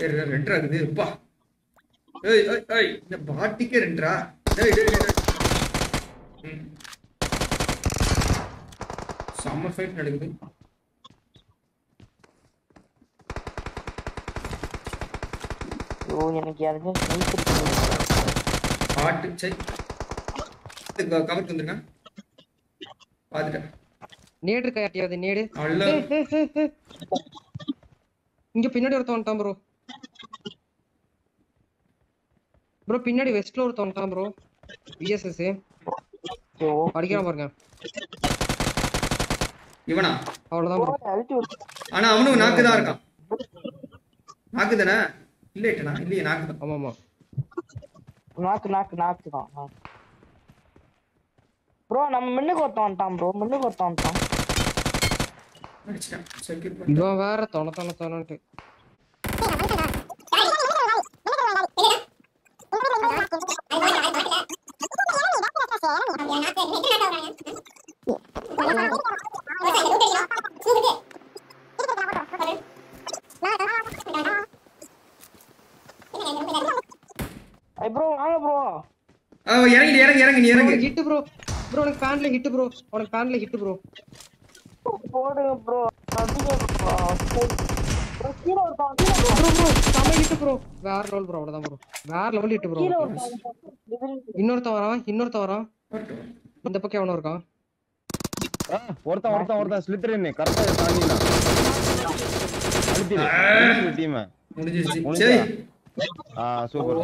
ஏய், ரெ- ரெண்டரா இருக்குது அப்பா ஏய் ஏய் ஏய் இந்த பாட்டிக்கே ரெண்டரா? ஏய் டேய் டேய். செம்ம ஃபைட் நடக்குது. ஐயோ எனக்கு கிடையாது. பாட்டு சரி கவர்க்கு வந்துருங்க. பார்த்துட்டேன் நேடு இருக்கா யார்ட்டையாவது நேடு. இங்க பின்னாடி ஒருத்தன் வந்துட்டான் ப்ரோ ப்ரோ பின்னாடி வெஸ்ட்ல ஒருத்தன் வந்துட்டான் ப்ரோ விஎஸ்எஸ் ஐயோ அடிக்கிறான் பாருங்க. இவனா? அவ்வளவுதான் ப்ரோ ஆனா அவனும் நாக்கு தான் இருக்கான். நாக்கு தானே இல்லைட்டனா இல்லையே நாக்கு தான் ஆமா ஆமா நாக்கு நாக்கு நாக்கு தான் ப்ரோ நம்ம மின்னுக்கு ஒருத்தன் வந்துட்டான் ப்ரோ மின்னுக்கு ஒருத்தன் வந்துட்டான். இவன் வேற தொண தொண தொணன்ட்டு. ப்ரோ வாங்க ப்ரோ ஆ, இறங்கி இறங்கி இறங்கி நீ இறங்கு. ஹிட் ப்ரோ ப்ரோ உனக்கு பேன்ல ஹிட் ப்ரோ உனக்கு பேன்ல ஹிட் ப்ரோ போடுங்க ப்ரோ வேற லெவல் ப்ரோ அவ்வளவுதான் ப்ரோ வேற லெவல் ஹிட் ப்ரோ இன்னொருத்தன் வரான் இன்னொருத்தன் வரான். இந்த பக்கம் எவனோ இருக்கான்? ஆ, ஒருத்தன் ஒருத்தன் ஒருத்தன். ஸ்லித்தரின் கரெக்டா தாண்டிலாம் அழுத்திடு டீம் முடிஞ்சிருச்சு. சூப்பர்